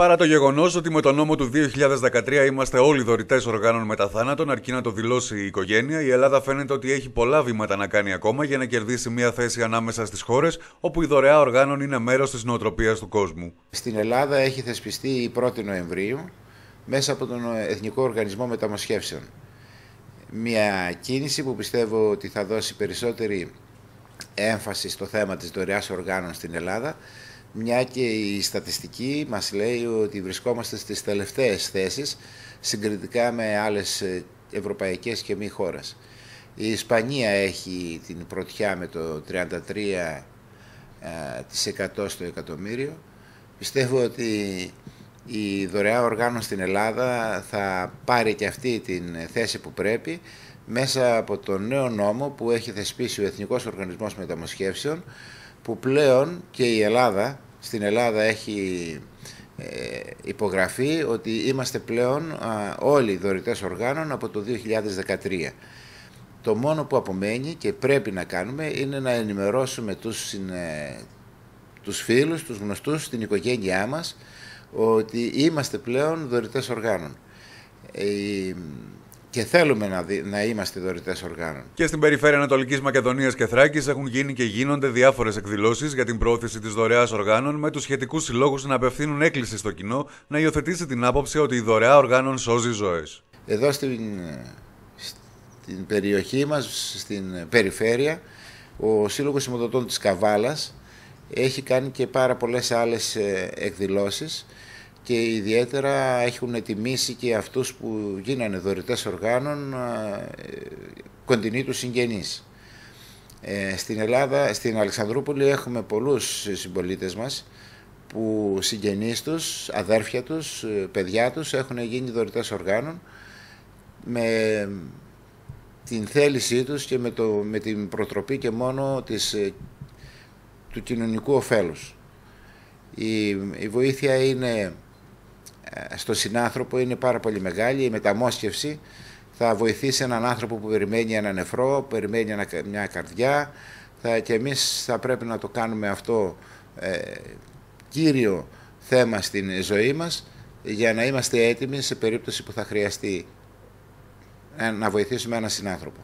Παρά το γεγονός ότι με τον νόμο του 2013 είμαστε όλοι δωρητές οργάνων μετά θάνατον, αρκεί να το δηλώσει η οικογένεια, η Ελλάδα φαίνεται ότι έχει πολλά βήματα να κάνει ακόμα για να κερδίσει μια θέση ανάμεσα στις χώρες όπου η δωρεά οργάνων είναι μέρος της νοοτροπίας του κόσμου. Στην Ελλάδα έχει θεσπιστεί η 1η Νοεμβρίου μέσα από τον Εθνικό Οργανισμό Μεταμοσχεύσεων. Μια κίνηση που πιστεύω ότι θα δώσει περισσότερη έμφαση στο θέμα της δωρεάς οργάνων στην Ελλάδα μια και η στατιστική μας λέει ότι βρισκόμαστε στις τελευταίες θέσεις συγκριτικά με άλλες ε, ευρωπαϊκές και μη χώρες. Η Ισπανία έχει την πρωτιά με το 33% ε, στο εκατομμύριο. Πιστεύω ότι η δωρεά οργάνωση στην Ελλάδα θα πάρει και αυτή την θέση που πρέπει μέσα από το νέο νόμο που έχει θεσπίσει ο Εθνικός Οργανισμός Μεταμοσχεύσεων που πλέον και η Ελλάδα, στην Ελλάδα έχει ε, υπογραφεί ότι είμαστε πλέον όλοι δωρητές οργάνων από το 2013. Το μόνο που απομένει και πρέπει να κάνουμε είναι να ενημερώσουμε τους, ε, τους φίλους, τους γνωστούς, την οικογένειά μας ότι είμαστε πλέον δωρητές οργάνων. Ε, και θέλουμε να, να είμαστε δωρητές οργάνων. Και στην περιφέρεια Ανατολικής Μακεδονίας και Θράκης έχουν γίνει και γίνονται διάφορες εκδηλώσεις για την πρόθεση της δωρεάς οργάνων, με τους σχετικούς συλλόγους να απευθύνουν έκκληση στο κοινό να υιοθετήσει την άποψη ότι η δωρεά οργάνων σώζει ζωές. Εδώ στην, στην περιοχή μας, στην περιφέρεια, ο Σύλλογος Συμμετωτών της Καβάλας έχει κάνει και πάρα πολλές άλλες εκδηλώσεις και ιδιαίτερα έχουν τιμήσει και αυτούς που γίνανε δωρητές οργάνων κοντινοί τους συγγενείς. Ε, στην Ελλάδα, στην Αλεξανδρούπολη έχουμε πολλούς συμπολίτες μας που συγγενείς τους, αδέρφια τους, ε, παιδιά τους έχουν γίνει δωρητές οργάνων με την θέλησή τους και με, το, με την προτροπή και μόνο της, ε, του κοινωνικού ωφέλους. Η, η βοήθεια είναι στο συνάνθρωπο είναι πάρα πολύ μεγάλη. Η μεταμόσχευση θα βοηθήσει έναν άνθρωπο που περιμένει ένα νεφρό, περιμένει μια καρδιά θα, και εμείς θα πρέπει να το κάνουμε αυτό ε, κύριο θέμα στην ζωή μας για να είμαστε έτοιμοι σε περίπτωση που θα χρειαστεί ε, να βοηθήσουμε έναν συνάνθρωπο.